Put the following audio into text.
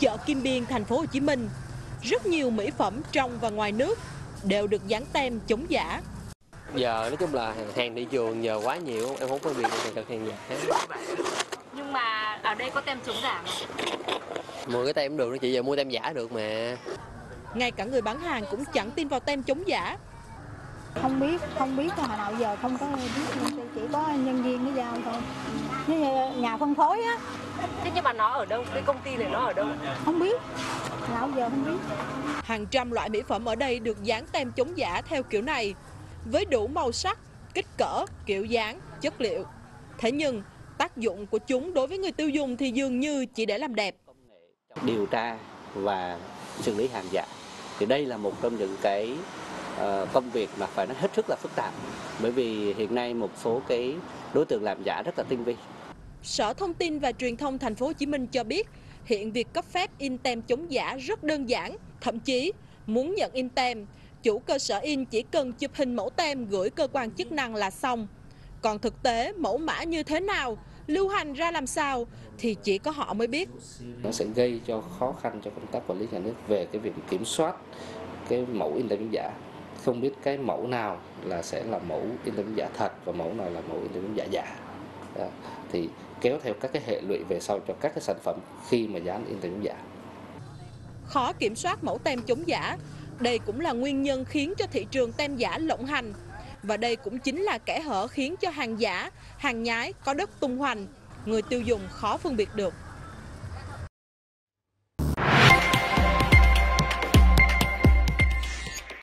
chợ Kim Biên, thành phố Hồ Chí Minh, rất nhiều mỹ phẩm trong và ngoài nước đều được dán tem chống giả. Giờ nói chung là hàng thị trường giờ quá nhiều, em không có biệt được hàng giả. Nhưng mà ở đây có tem chống giả mà. Mua cái tem cũng được, nó chị giờ mua tem giả được mà. Ngay cả người bán hàng cũng chẳng tin vào tem chống giả. Không biết không biết hồi nào giờ không có biết chỉ có nhân viên nó giao thôi như nhà phân phối á Thế nhưng mà nó ở đâu? Cái công ty này nó ở đâu? không biết nào giờ không biết Hàng trăm loại mỹ phẩm ở đây được dán tem chống giả theo kiểu này, với đủ màu sắc, kích cỡ, kiểu dáng, chất liệu. Thế nhưng, tác dụng của chúng đối với người tiêu dùng thì dường như chỉ để làm đẹp. điều tra và xử lý hàng giả thì đây là một trong những cái công việc mà phải nói hết sức là phức tạp bởi vì hiện nay một số cái đối tượng làm giả rất là tinh vi Sở Thông tin và Truyền thông Thành phố Hồ Chí Minh cho biết, hiện việc cấp phép in tem chống giả rất đơn giản, thậm chí muốn nhận in tem, chủ cơ sở in chỉ cần chụp hình mẫu tem gửi cơ quan chức năng là xong. Còn thực tế mẫu mã như thế nào, lưu hành ra làm sao thì chỉ có họ mới biết. nó sẽ gây cho khó khăn cho công tác quản lý nhà nước về cái việc kiểm soát cái mẫu in tem giả không biết cái mẫu nào là sẽ là mẫu in giả thật và mẫu nào là mẫu in giả giả à, thì kéo theo các cái hệ lụy về sau cho các cái sản phẩm khi mà dán in giả Khó kiểm soát mẫu tem chống giả, đây cũng là nguyên nhân khiến cho thị trường tem giả lộng hành. Và đây cũng chính là kẽ hở khiến cho hàng giả, hàng nhái có đất tung hoành, người tiêu dùng khó phân biệt được.